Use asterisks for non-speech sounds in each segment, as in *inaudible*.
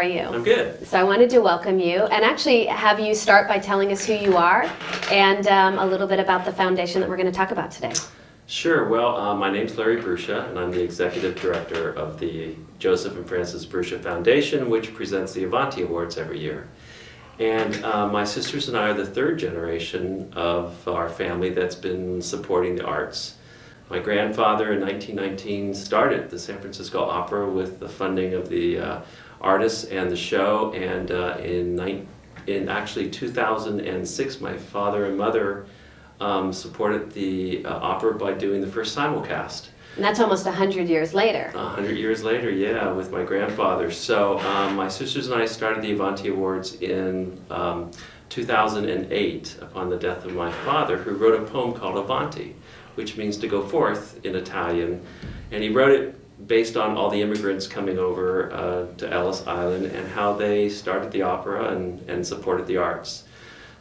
are you? I'm good. So I wanted to welcome you and actually have you start by telling us who you are and um, a little bit about the foundation that we're going to talk about today. Sure. Well, uh, my name's Larry Brucia, and I'm the executive director of the Joseph and Frances Brucia Foundation, which presents the Avanti Awards every year. And uh, my sisters and I are the third generation of our family that's been supporting the arts. My grandfather in 1919 started the San Francisco Opera with the funding of the uh, artists and the show, and uh, in, in actually 2006, my father and mother um, supported the uh, opera by doing the first simulcast. And that's almost 100 years later. 100 years later, yeah, with my grandfather. So um, my sisters and I started the Avanti Awards in um, 2008 upon the death of my father, who wrote a poem called Avanti which means to go forth in Italian. And he wrote it based on all the immigrants coming over uh, to Ellis Island and how they started the opera and, and supported the arts.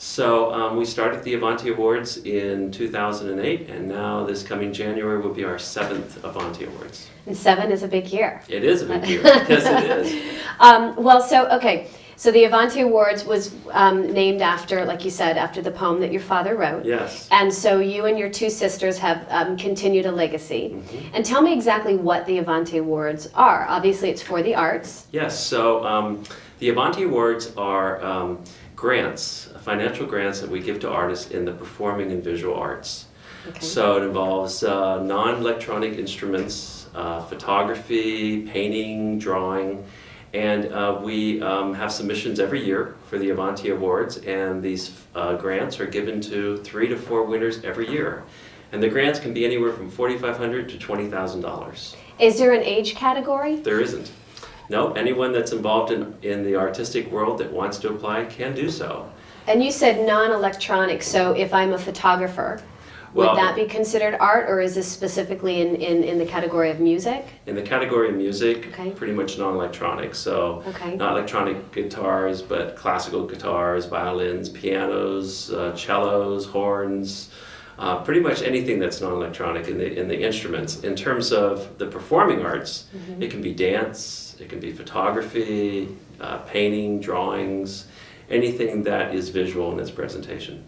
So um, we started the Avanti Awards in 2008, and now this coming January will be our seventh Avanti Awards. And seven is a big year. It is a big year. *laughs* yes, it is. Um, well, so, okay. So the Avanti Awards was um, named after, like you said, after the poem that your father wrote. Yes. And so you and your two sisters have um, continued a legacy. Mm-hmm. And tell me exactly what the Avanti Awards are. Obviously, it's for the arts. Yes. So um, the Avanti Awards are um, grants, financial grants that we give to artists in the performing and visual arts. Okay. So it involves uh, non-electronic instruments, uh, photography, painting, drawing and uh, we um, have submissions every year for the Avanti Awards, and these uh, grants are given to three to four winners every year. And the grants can be anywhere from 4,500 to $20,000. Is there an age category? There isn't. No, anyone that's involved in, in the artistic world that wants to apply can do so. And you said non-electronic, so if I'm a photographer, would that be considered art, or is this specifically in, in, in the category of music? In the category of music, okay. pretty much non-electronic. So okay. not electronic guitars, but classical guitars, violins, pianos, uh, cellos, horns, uh, pretty much anything that's non-electronic in the in the instruments. In terms of the performing arts, mm -hmm. it can be dance, it can be photography, uh, painting, drawings, anything that is visual in its presentation.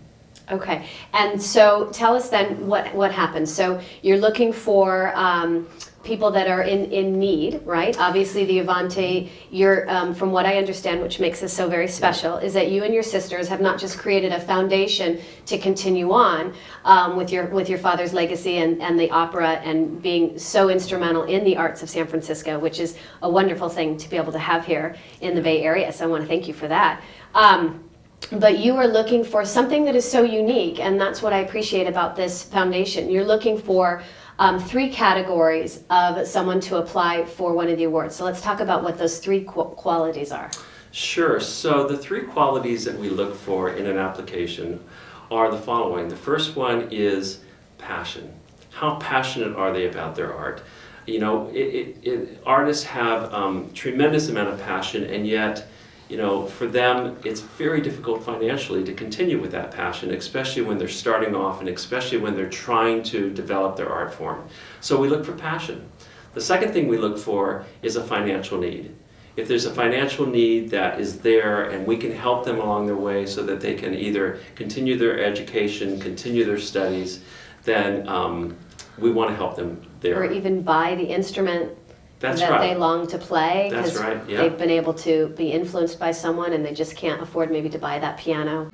Okay, and so tell us then what what happens. So you're looking for um, people that are in, in need, right? Obviously, the Avanti, you're, um, from what I understand, which makes this so very special, is that you and your sisters have not just created a foundation to continue on um, with your with your father's legacy and, and the opera and being so instrumental in the arts of San Francisco, which is a wonderful thing to be able to have here in the Bay Area. So I want to thank you for that. Um, but you are looking for something that is so unique, and that's what I appreciate about this foundation. You're looking for um, three categories of someone to apply for one of the awards. So let's talk about what those three qu qualities are. Sure. So the three qualities that we look for in an application are the following. The first one is passion. How passionate are they about their art? You know, it, it, it, artists have um, tremendous amount of passion, and yet you know, for them, it's very difficult financially to continue with that passion, especially when they're starting off and especially when they're trying to develop their art form. So we look for passion. The second thing we look for is a financial need. If there's a financial need that is there and we can help them along their way so that they can either continue their education, continue their studies, then um, we want to help them there. Or even buy the instrument that's that right. they long to play because right, yeah. they've been able to be influenced by someone and they just can't afford maybe to buy that piano.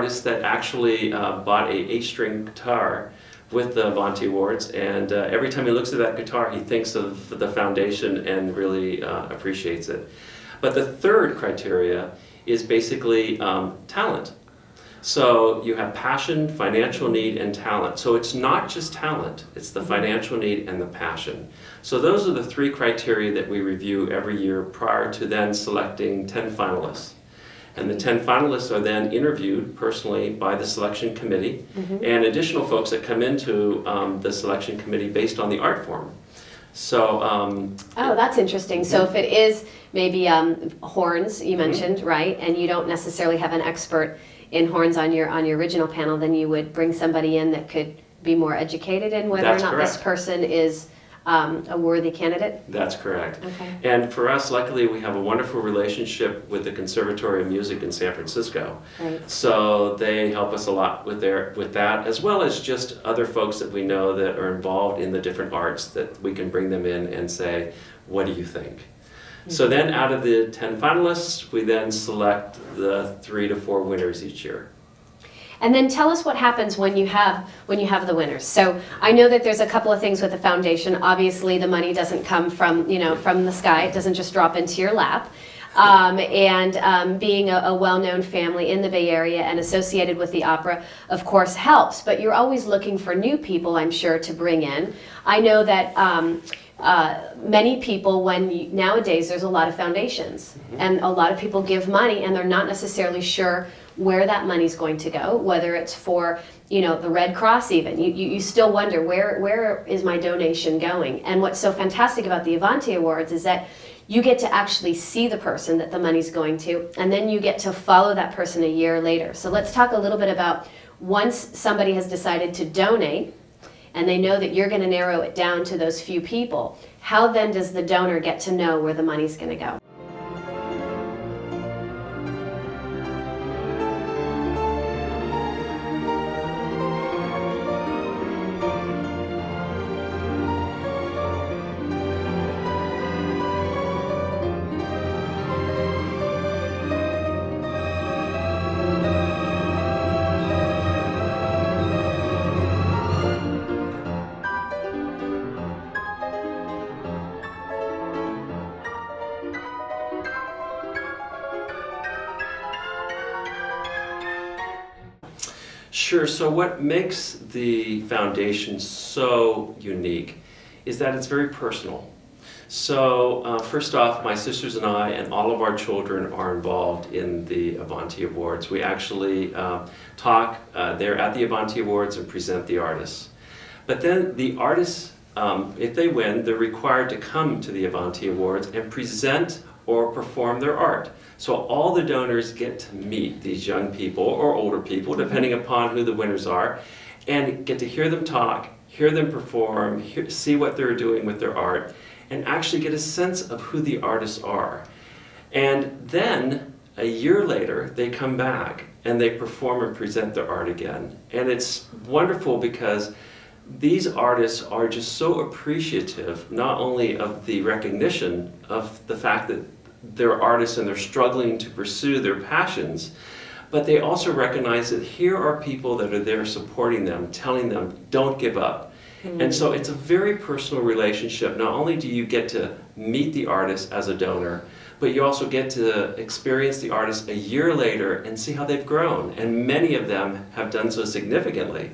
Artist that actually uh, bought a eight-string guitar with the Avanti Awards, and uh, every time he looks at that guitar, he thinks of the foundation and really uh, appreciates it. But the third criteria is basically um, talent. So you have passion, financial need, and talent. So it's not just talent, it's the financial need and the passion. So those are the three criteria that we review every year prior to then selecting 10 finalists. And the 10 finalists are then interviewed personally by the selection committee and additional folks that come into um, the selection committee based on the art form. So, um, Oh, that's interesting. So if it is maybe um, horns, you mentioned, right, and you don't necessarily have an expert in horns on your on your original panel, then you would bring somebody in that could be more educated in whether That's or not this person is um, a worthy candidate. that's correct. Okay. And for us, luckily, we have a wonderful relationship with the Conservatory of Music in San Francisco. Right. So they help us a lot with their with that, as well as just other folks that we know that are involved in the different arts that we can bring them in and say, "What do you think?" So then, out of the ten finalists, we then select the three to four winners each year. And then tell us what happens when you have when you have the winners. So I know that there's a couple of things with the foundation. Obviously, the money doesn't come from you know from the sky. It doesn't just drop into your lap. Um, and um, being a, a well-known family in the Bay Area and associated with the opera, of course, helps. But you're always looking for new people, I'm sure, to bring in. I know that. Um, uh, many people when you, nowadays there's a lot of foundations and a lot of people give money and they're not necessarily sure where that money's going to go whether it's for you know the red cross even. You, you, you still wonder where where is my donation going? And what's so fantastic about the avanti awards is that you get to actually see the person that the money's going to and then you get to follow that person a year later. So let's talk a little bit about once somebody has decided to donate and they know that you're going to narrow it down to those few people, how then does the donor get to know where the money's going to go? Sure. So, what makes the foundation so unique is that it's very personal. So, uh, first off, my sisters and I, and all of our children, are involved in the Avanti Awards. We actually uh, talk uh, there at the Avanti Awards and present the artists. But then the artists, um, if they win, they're required to come to the Avanti Awards and present or perform their art. So all the donors get to meet these young people or older people, depending upon who the winners are, and get to hear them talk, hear them perform, hear, see what they're doing with their art, and actually get a sense of who the artists are. And then a year later, they come back and they perform and present their art again. And it's wonderful because these artists are just so appreciative not only of the recognition of the fact that they're artists and they're struggling to pursue their passions, but they also recognize that here are people that are there supporting them, telling them, don't give up. Hmm. And so it's a very personal relationship. Not only do you get to meet the artist as a donor, but you also get to experience the artist a year later and see how they've grown. And many of them have done so significantly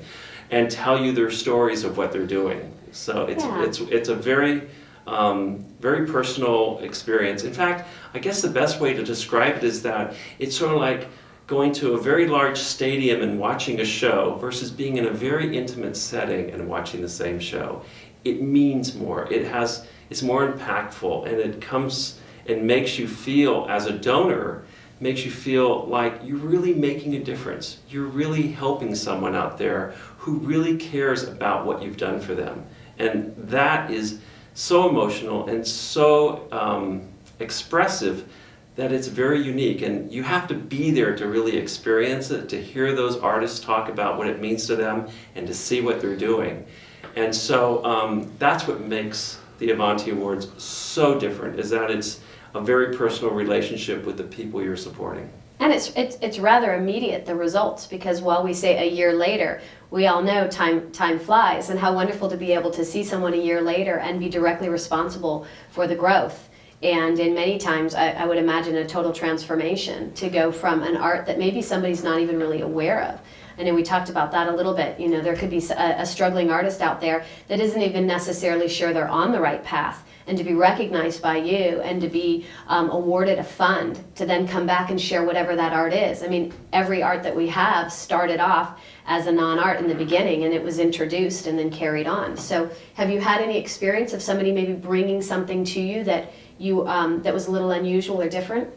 and tell you their stories of what they're doing. So it's, Yeah. it's, it's a very, um, very personal experience. In fact, I guess the best way to describe it is that it's sort of like going to a very large stadium and watching a show versus being in a very intimate setting and watching the same show. It means more. It has it's more impactful and it comes and makes you feel as a donor makes you feel like you're really making a difference. You're really helping someone out there who really cares about what you've done for them. And that is so emotional and so um, expressive that it's very unique. And you have to be there to really experience it, to hear those artists talk about what it means to them, and to see what they're doing. And so um, that's what makes the Avanti Awards so different, is that it's a very personal relationship with the people you're supporting. And it's, it's, it's rather immediate, the results, because while we say a year later, we all know time, time flies, and how wonderful to be able to see someone a year later and be directly responsible for the growth and in many times I, I would imagine a total transformation to go from an art that maybe somebody's not even really aware of I know we talked about that a little bit. You know, there could be a, a, struggling artist out there that isn't even necessarily sure they're on the right path. And to be recognized by you and to be um, awarded a fund to then come back and share whatever that art is. I mean, every art that we have started off as a non art in the beginning and it was introduced and then carried on. So, have you had any experience of somebody maybe bringing something to you that you um, that was a little unusual or different?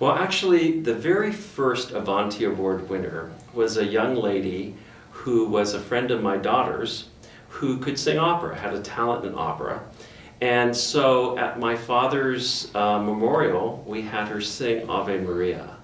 Well, actually, the very first Avanti Award winner was a young lady who was a friend of my daughter's who could sing opera, had a talent in opera. And so at my father's uh, memorial, we had her sing Ave Maria.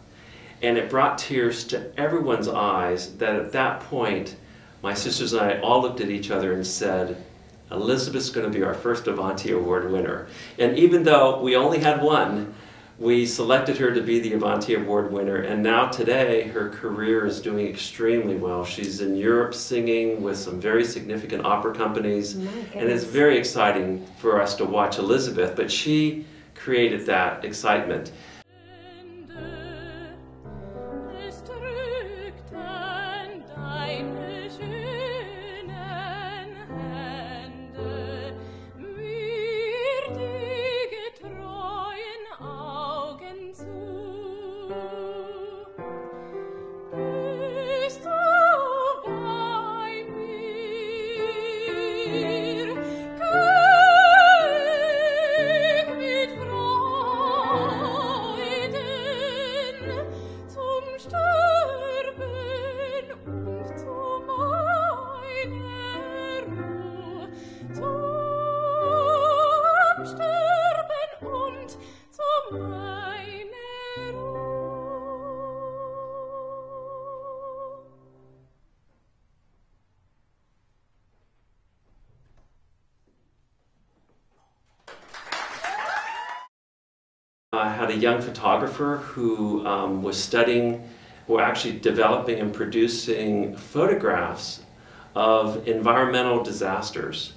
And it brought tears to everyone's eyes that at that point, my sisters and I all looked at each other and said, Elizabeth's going to be our first Avanti Award winner. And even though we only had one, we selected her to be the Avanti Award winner, and now today her career is doing extremely well. She's in Europe singing with some very significant opera companies, and it's very exciting for us to watch Elizabeth, but she created that excitement. Young photographer who um, was studying, or actually developing and producing photographs of environmental disasters.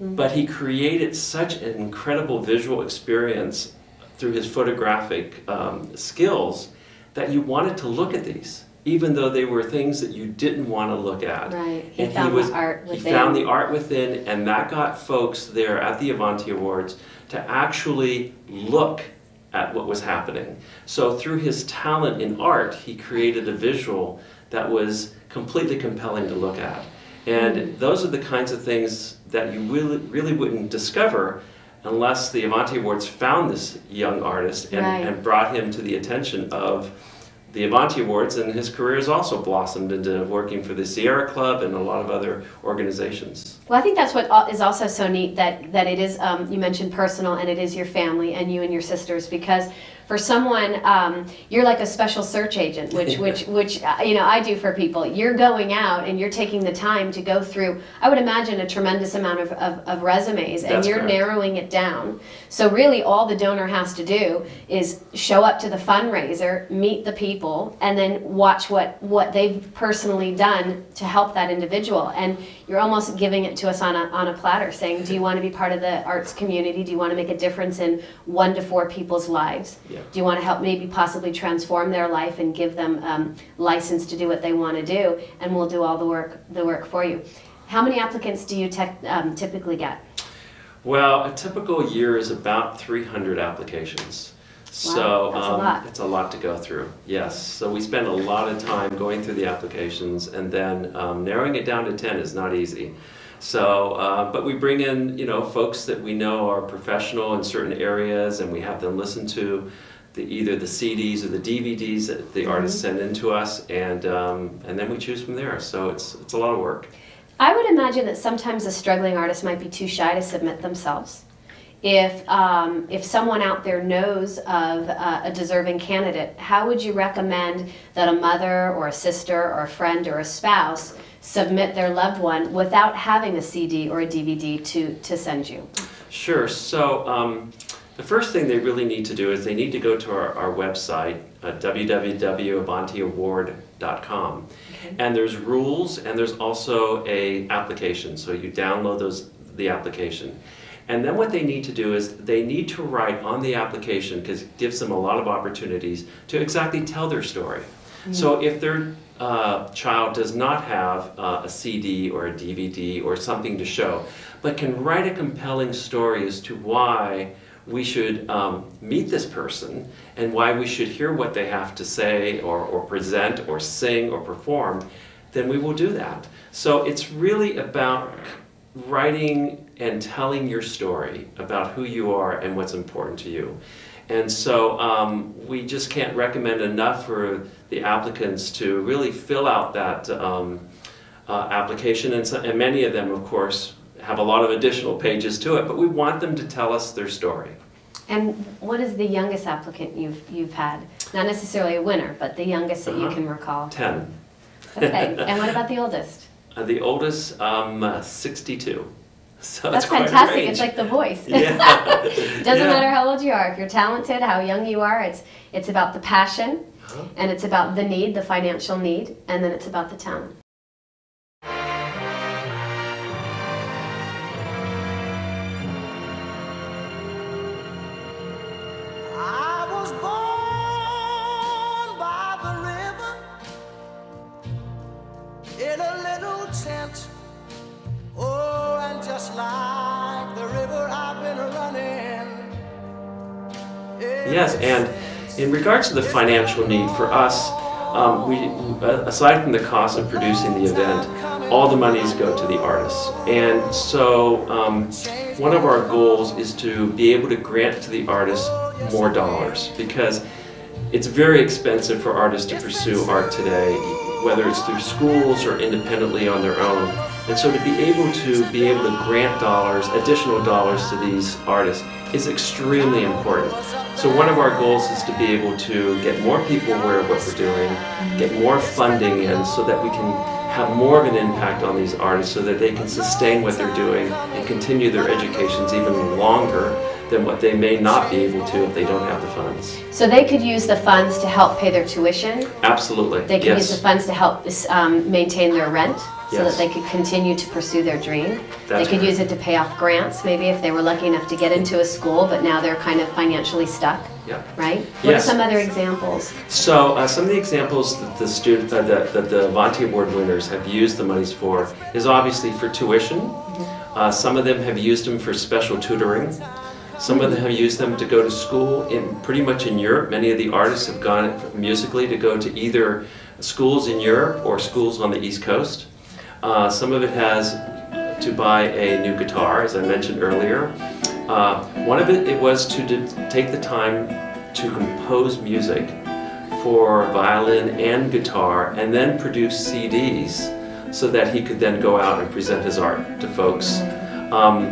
Mm-hmm. But he created such an incredible visual experience through his photographic um, skills that you wanted to look at these, even though they were things that you didn't want to look at. Right. He and found he was, the art within. He found the art within, and that got folks there at the Avanti Awards to actually look at what was happening. So through his talent in art, he created a visual that was completely compelling to look at. And those are the kinds of things that you really, really wouldn't discover unless the Avanti Awards found this young artist and, right. and brought him to the attention of the Avanti Awards, and his career has also blossomed into working for the Sierra Club and a lot of other organizations. Well, I think that's what is also so neat that that it is. Um, you mentioned personal, and it is your family and you and your sisters because for someone um, you're like a special search agent which *laughs* which which uh, you know i do for people. You're going out and you're taking the time to go through i would imagine a tremendous amount of, of, of resumes and That's you're correct. narrowing it down. So really all the donor has to do is show up to the fundraiser meet the people and then watch what what they've personally done to help that individual. And you're almost giving it to us on a, on a platter saying do you *laughs* want to be part of the arts community? Do you want to make a difference in one to four people's lives? Yeah. Do you want to help maybe possibly transform their life and give them um, license to do what they want to do and we'll do all the work the work for you how many applicants do you um, typically get well a typical year is about 300 applications so um, a it's a lot to go through. Yes. So we spend a lot of time going through the applications, and then um, narrowing it down to ten is not easy. So, uh, but we bring in you know folks that we know are professional in certain areas, and we have them listen to the, either the CDs or the DVDs that the mm-hmm. artists send in to us, and um, and then we choose from there. So it's it's a lot of work. I would imagine that sometimes a struggling artist might be too shy to submit themselves if um, if someone out there knows of uh, a deserving candidate, how would you recommend that a mother or a sister or a friend or a spouse submit their loved one without having a CD or a DVD to to send you? Sure. So. Um, the first thing they really need to do is they need to go to our, our website, uh, www.avantiaward.com. Okay. And there's rules and there's also a application. So you download those the application. And then what they need to do is they need to write on the application, because it gives them a lot of opportunities, to exactly tell their story. So if their uh, child does not have uh, a CD or a DVD or something to show, but can write a compelling story as to why we should um, meet this person and why we should hear what they have to say or, or present or sing or perform, then we will do that. So it's really about writing and telling your story about who you are and what's important to you. And so um, we just can't recommend enough for the applicants to really fill out that um, uh, application. And, so, and many of them, of course, have a lot of additional pages to it, but we want them to tell us their story. And what is the youngest applicant you've, you've had? Not necessarily a winner, but the youngest that you Uh-huh. can recall. 10. Okay, *laughs* and what about the oldest? Uh, the oldest, um, uh, 62. *laughs* So That's fantastic. It's like the voice. *laughs* Yeah. Doesn't Yeah. matter how old you are. If you're talented, how young you are, it's it's about the passion Uh-huh. and it's about the need, the financial need, and then it's about the talent. Yes, and in regards to the financial need for us, um, we, uh, aside from the cost of producing the event, all the monies go to the artists. And so um, one of our goals is to be able to grant to the artists more dollars because it's very expensive for artists to pursue art today, whether it's through schools or independently on their own. And so to be able to be able to grant dollars, additional dollars to these artists is extremely important. So one of our goals is to be able to get more people aware of what we're doing, get more funding in so that we can have more of an impact on these artists so that they can sustain what they're doing and continue their educations even longer than what they may not be able to if they don't have the funds. So they could use the funds to help pay their tuition. Absolutely. They could yes. use the funds to help um, maintain their rent so Yes. that they could continue to pursue their dream. That's they could right. use it to pay off grants, maybe if they were lucky enough to get into a school, but now they're kind of financially stuck, Yeah. right? What are some other examples? So uh, some of the examples that the student uh, that, that the Avanti Award winners have used the monies for is obviously for tuition. Uh, some of them have used them for special tutoring. Some of them have used them to go to school in pretty much in Europe. Many of the artists have gone musically to go to either schools in Europe or schools on the East Coast. Uh, some of it has to buy a new guitar, as I mentioned earlier. Uh, one of it, it was to take the time to compose music for violin and guitar and then produce CDs so that he could then go out and present his art to folks. Um,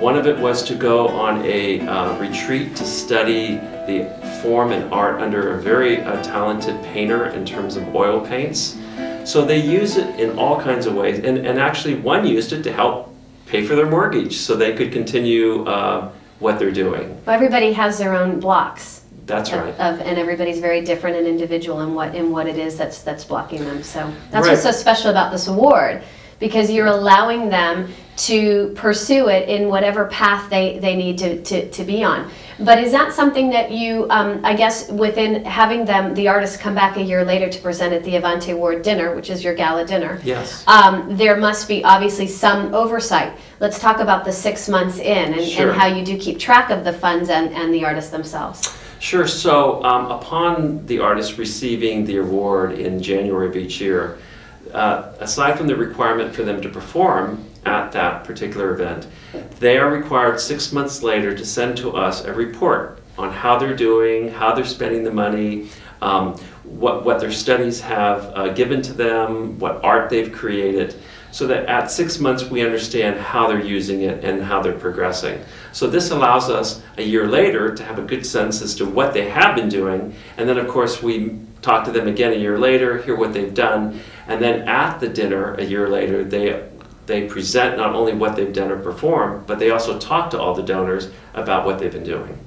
one of it was to go on a uh, retreat to study the form and art under a very uh, talented painter in terms of oil paints. So they use it in all kinds of ways, and, and actually one used it to help pay for their mortgage so they could continue uh, what they're doing. Well, everybody has their own blocks. That's of- right. Of, and everybody's very different and individual in what in what it is that's that's blocking them. So that's Right. what's so special about this award, because you're allowing them to pursue it in whatever path they, they need to, to, to be on. But is that something that you, um, I guess, within having them, the artists come back a year later to present at the Avanti Award dinner, which is your gala dinner? Yes. um, there must be obviously some oversight. Let's talk about the six months in and, Sure. and how you do keep track of the funds and, and the artists themselves. Sure. So, um, upon the artist receiving the award in January of each year, uh, aside from the requirement for them to perform at that particular event, they are required six months later to send to us a report on how they're doing, how they're spending the money, um, what, what their studies have uh, given to them, what art they've created, so that at six months we understand how they're using it and how they're progressing. So this allows us a year later to have a good sense as to what they have been doing, and then of course we talk to them again a year later, hear what they've done, and then at the dinner a year later they they present not only what they've done or performed, but they also talk to all the donors about what they've been doing.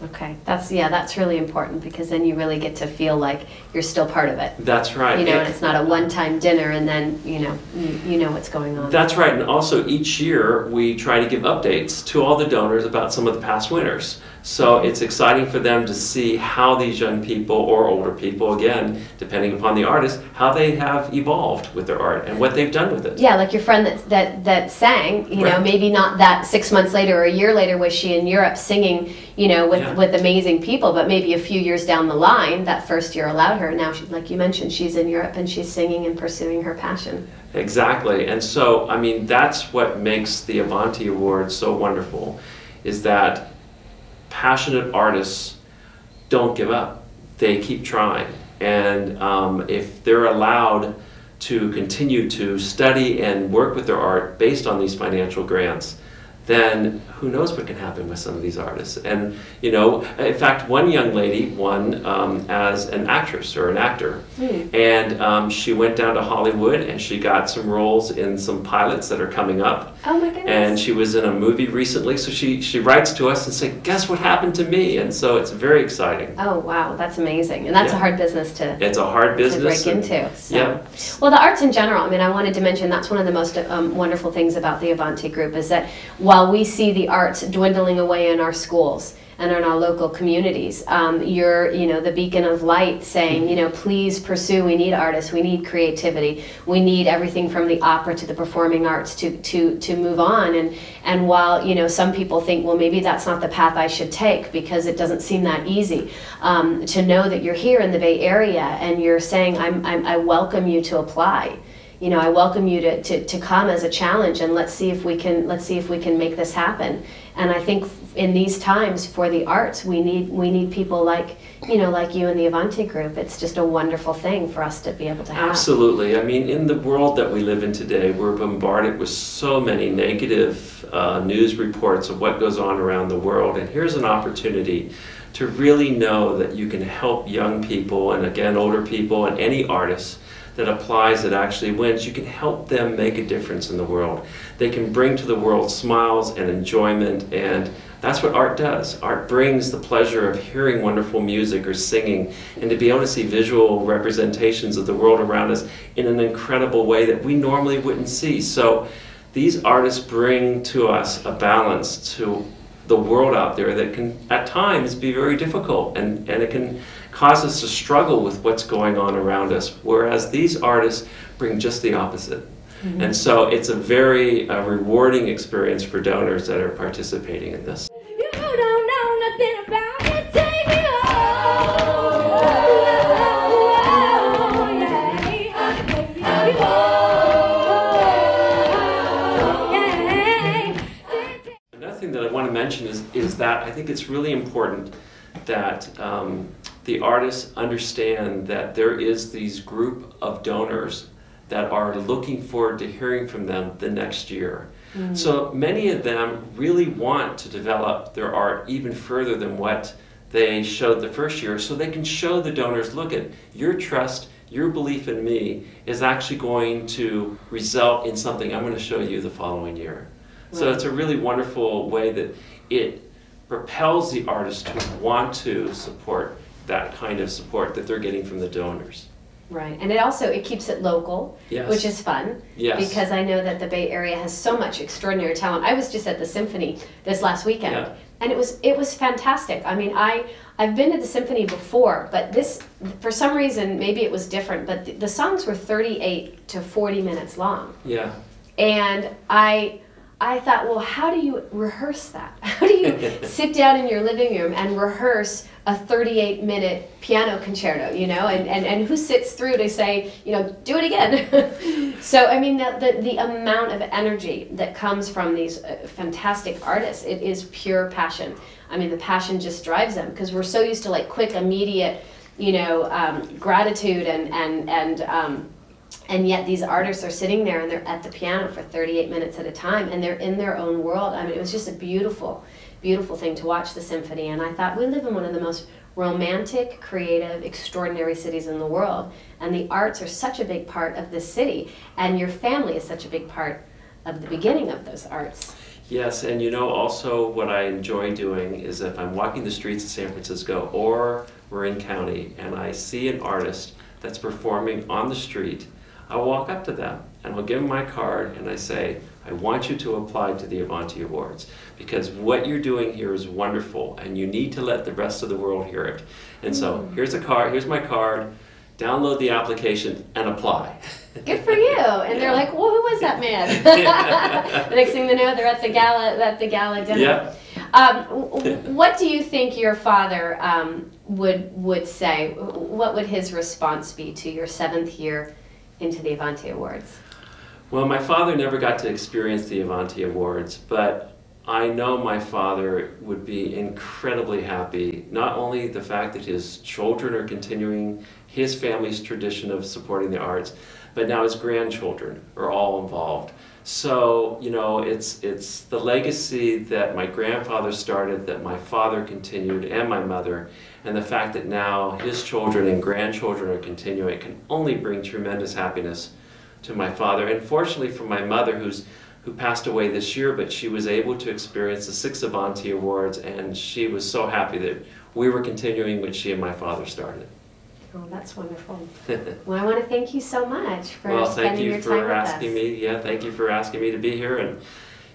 Okay, that's, yeah, that's really important because then you really get to feel like you're still part of it. That's right. You know, And- and it's not a one-time dinner and then, you know, you, you know what's going on. That's right, and also each year we try to give updates to all the donors about some of the past winners. So it's exciting for them to see how these young people or older people, again, depending upon the artist, how they have evolved with their art and what they've done with it. Yeah, like your friend that that that sang, you know, maybe not that six months later or a year later was she in Europe singing, you know, with Yeah. with amazing people, but maybe a few years down the line, that first year allowed her. Now, she, like you mentioned, she's in Europe and she's singing and pursuing her passion. Exactly, and so I mean that's what makes the Avanti Award so wonderful, is that passionate artists don't give up. They keep trying, and um, if they're allowed to continue to study and work with their art based on these financial grants, then who knows what can happen with some of these artists. And you know, in fact, one young lady won um, as an actress or an actor, and um, she went down to Hollywood and she got some roles in some pilots that are coming up. Oh my goodness! And she was in a movie recently, so she, she writes to us and said, "Guess what happened to me?" And so it's very exciting. oh wow, that's amazing, and that's a hard business to It's a hard business. to break into. So. Yeah. Well, the arts in general, I mean, I wanted to mention that's one of the most um, wonderful things about the Avanti Group is that while we see the arts dwindling away in our schools and in our local communities, um, you're, you know, the beacon of light saying, you know, please pursue, we need artists, we need creativity, we need everything from the opera to the performing arts to, to, to move on. And, and while, you know, some people think, well, maybe that's not the path I should take because it doesn't seem that easy, um, to know that you're here in the Bay Area and you're saying, I'm, I'm, I welcome you to apply you know, I welcome you to, to, to come as a challenge and let's see if we can let's see if we can make this happen. And I think in these times for the arts, we need we need people like you know like you and the Avanti Group. It's just a wonderful thing for us to be able to have. Absolutely. I mean, in the world that we live in today, we're bombarded with so many negative uh, news reports of what goes on around the world. And here's an opportunity to really know that you can help young people, and again, older people, and any artists that applies that actually wins. You can help them make a difference in the world. They can bring to the world smiles and enjoyment and that's what art does. Art brings the pleasure of hearing wonderful music or singing and to be able to see visual representations of the world around us in an incredible way that we normally wouldn't see. So these artists bring to us a balance to the world out there that can at times be very difficult and, and it can cause us to struggle with what's going on around us. Whereas these artists bring just the opposite. And so it's a very uh, rewarding experience for donors that are participating in this. You don't know nothing about it. Take me home. yeah. Take me home. Yeah. Another thing that I want to mention is, is that I think it's really important that um, the artists understand that there is these group of donors that are looking forward to hearing from them the next year. Mm. So many of them really want to develop their art even further than what they showed the first year so they can show the donors look at your trust your belief in me is actually going to result in something i'm going to show you the following year. So it's a really wonderful way that it propels the artist to want to support that kind of support that they're getting from the donors Right, and it also it keeps it local, Yes. which is fun. Yes. Because I know that the Bay Area has so much extraordinary talent. I was just at the symphony this last weekend, Yeah. and it was it was fantastic. I mean, I I've been to the symphony before, but this for some reason maybe it was different. But the, the songs were 38 to 40 minutes long, yeah and I. I thought, well, how do you rehearse that? *laughs* How do you *laughs* sit down in your living room and rehearse a 38 minute piano concerto, you know? And, and, and who sits through to say, you know, do it again? *laughs* so, I mean, the, the, the amount of energy that comes from these uh, fantastic artists, it is pure passion. I mean, the passion just drives them because we're so used to like quick, immediate, you know, um, gratitude and, and, and, um, and yet these artists are sitting there and they're at the piano for 38 minutes at a time and they're in their own world. I mean it was just a beautiful beautiful thing to watch the symphony. And i thought we live in one of the most romantic creative extraordinary cities in the world and the arts are such a big part of this city and your family is such a big part of the beginning of those arts. Yes, and you know also what I enjoy doing is if I'm walking the streets of San Francisco or Marin County and I see an artist that's performing on the street, I'll walk up to them and I'll give them my card and I say, I want you to apply to the Avanti Awards because what you're doing here is wonderful and you need to let the rest of the world hear it. And so here's a card, here's my card, download the application and apply. Good for you. *laughs* And they're like, well, who was that man? *laughs* the *laughs* next thing they know, they're at the gala at the gala dinner. Yeah. Um, what do you think your father um, would would say? What would his response be to your seventh year into the Avanti Awards? Well, my father never got to experience the Avanti Awards, but I know my father would be incredibly happy. Not only the fact that his children are continuing his family's tradition of supporting the arts, but now his grandchildren are all involved. So, you know, it's, it's the legacy that my grandfather started, that my father continued, and my mother, and the fact that now his children and grandchildren are continuing can only bring tremendous happiness to my father, and fortunately for my mother, who's who passed away this year, but she was able to experience the six Avanti Awards, and she was so happy that we were continuing what she and my father started. Oh, that's wonderful. *laughs* Well, I want to thank you so much for well, spending thank you your time for asking me. Yeah, thank you for asking me to be here, and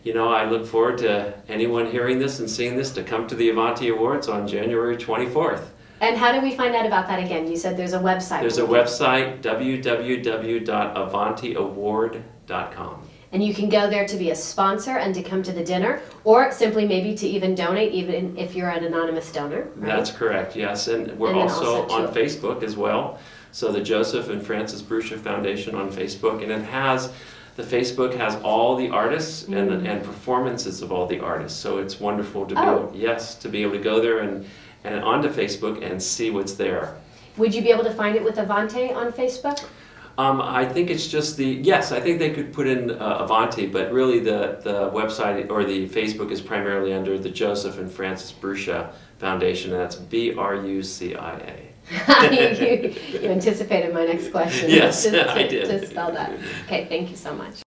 you know, I look forward to anyone hearing this and seeing this to come to the Avanti Awards on January 24th. And how do we find out about that again? You said there's a website. There's a website, www.avantiaward.com. And you can go there to be a sponsor and to come to the dinner, or simply maybe to even donate, even if you're an anonymous donor. Right? That's correct, yes, and we're And also also on Facebook as well. So the Joseph and Frances Brucia Foundation on Facebook, and it has, the Facebook has all the artists and, Mm. and performances of all the artists. So it's wonderful to be, Oh. able, yes, to be able to go there and, and onto Facebook and see what's there. Would you be able to find it with Avanti on Facebook? Um, I think it's just the, yes, I think they could put in uh, Avanti, but really the, the website or the Facebook is primarily under the Joseph and Frances Brucia Foundation, and that's B-R-U-C-I-A. You, you anticipated my next question. Yes, to, to, I did. To spell that. Okay, thank you so much.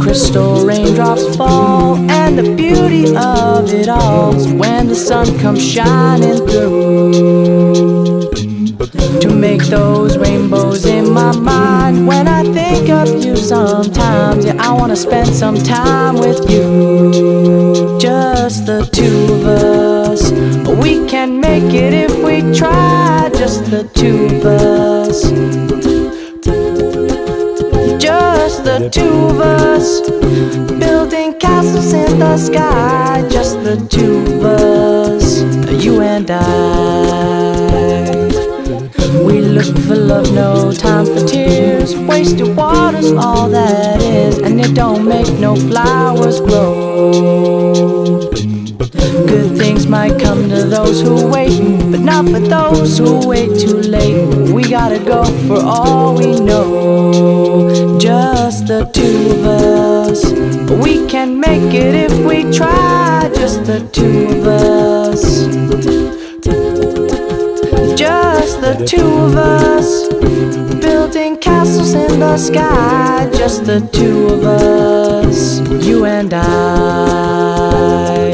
Crystal raindrops fall, and the beauty of it all is when the sun comes shining through. To make those rainbows in my mind, when I think of you sometimes, yeah, I wanna spend some time with you. Just the two of us, we can make it if we try. Just the two of us the two of us. Building castles in the sky just the two of us. You and i. We look for love no time for tears. Wasted water's all that is and it don't make no flowers grow. Good things might come to those who wait, but not for those who wait too late. Gotta go for all we know. Just the two of us. We can make it if we try. Just the two of us. Just the two of us. Building castles in the sky. Just the two of us. You and. I